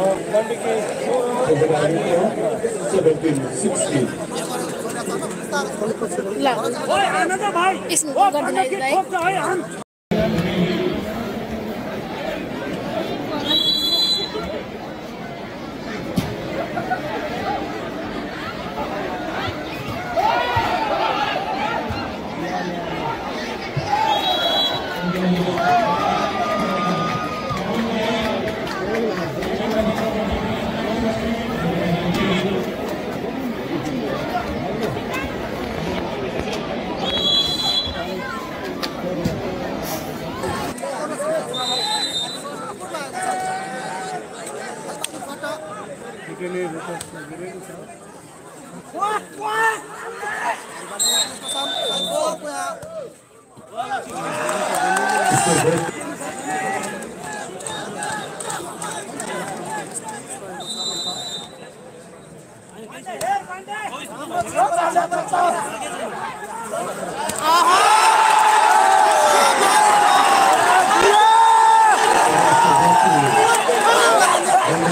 17, 16. यसमा गरिदिनु है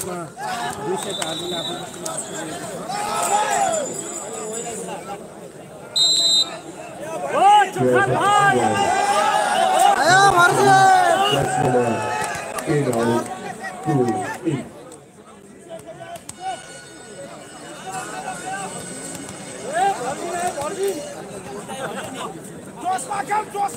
Juvenile indoor, 14, 11. आर्मीको चौध सौले जसमा दुई आर्मीले आफ्नो That's number 8 out, 2, 8. Score goes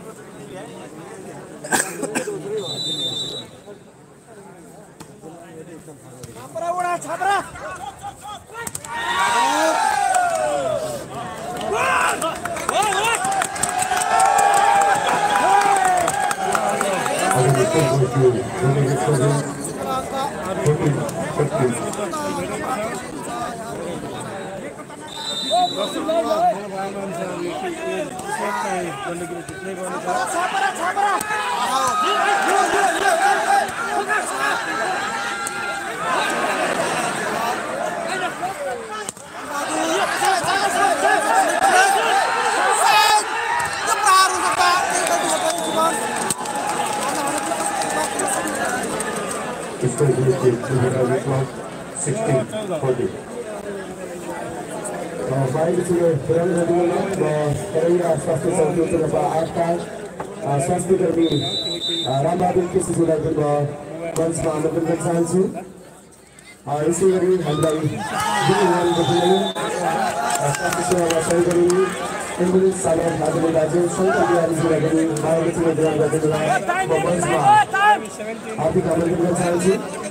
It's going to be a 1640. भएको कुरो पुरा गरिदिनु र तरैया स्वास्थ्य समितितर्फ स्वास्थ्यकर्मी रामबहादुर केसीजीलाई पनि म मञ्चमा आमन्त्रण गर्न चाहन्छु यसै गरी हामीलाई स्वास्थ्य एम्बुलेन्स चालक दाजुले दाजु मञ्चमा हार्दिक आमन्त्रण गर्न चाहन्छु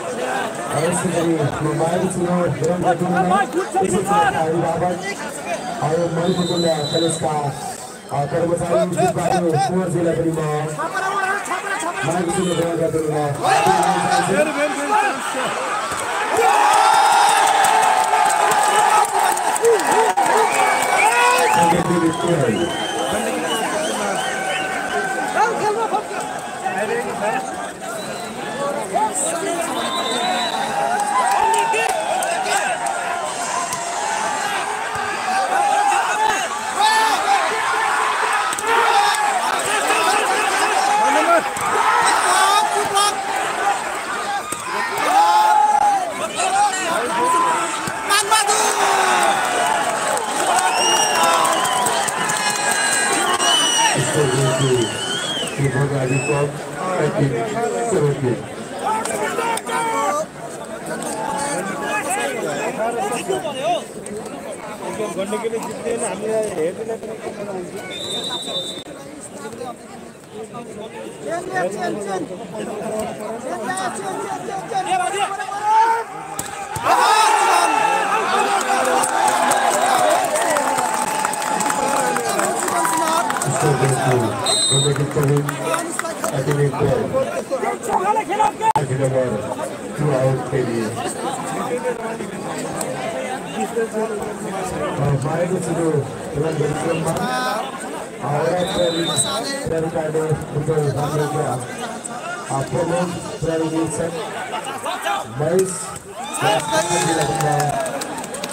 अवश्यकरी मोबाइल चुनाव ड्रोन चुनाव इसी तरह अभिभावक और मणिपुर कलेज का कर्मचारी विभागों कुमार जिला परिवार मैं किसी को हामीलाई हेर्नु गण्डकीले जित्ने हामीलाई हेर्दैन पनि कसैलाई हुन्छ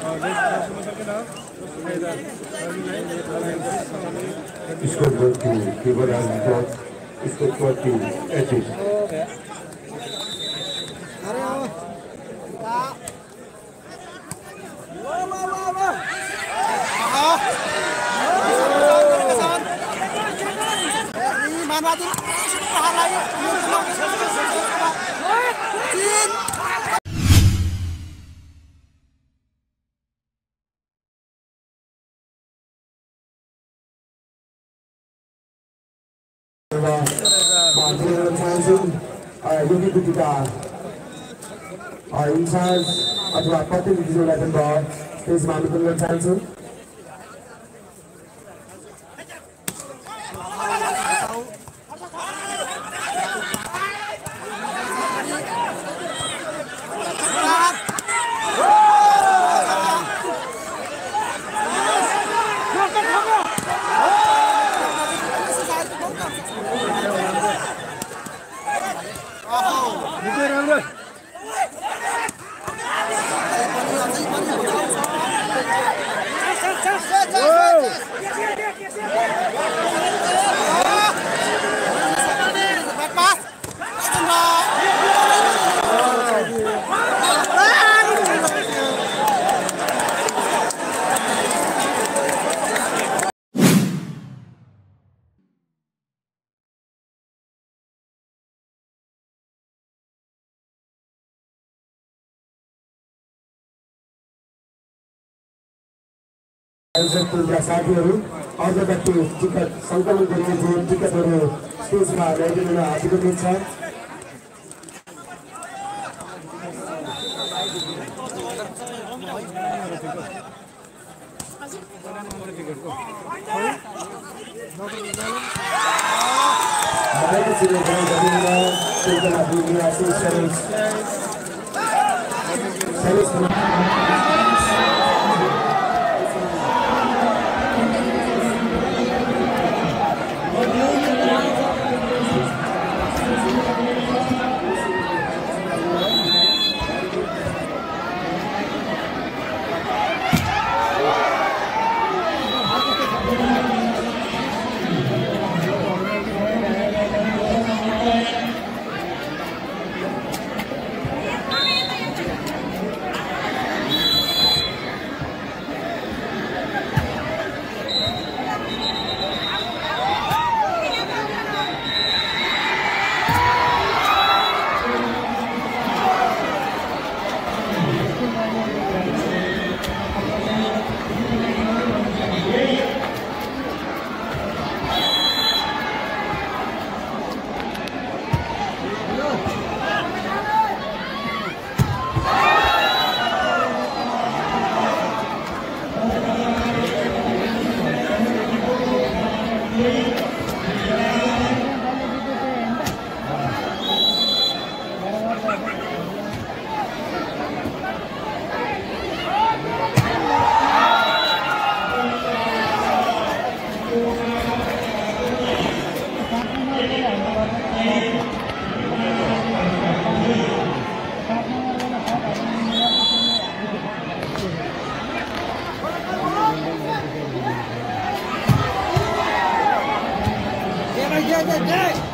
इन्चार्ज किशोर केसीजी र किशोर केसीजीलाई म हार्दिक अनुरोध गर्न चाहन्छु स्कोर गर्छु केवल स्कोर गर्छु एटिस माध्यमबाट योगी गुटीका इन्चार्ज अथवा प्रतिनिधिज्यूलाई पनि म स्टेजमा आमन्त्रण गर्न चाहन्छु आयोजक साथीहरू अर्को व्यक्ति टिकट सङ्कलन गरिएको जुन टिकटहरू स्टेजमा ल्याइदिनु हाजिर हुनुहुन्छ the day.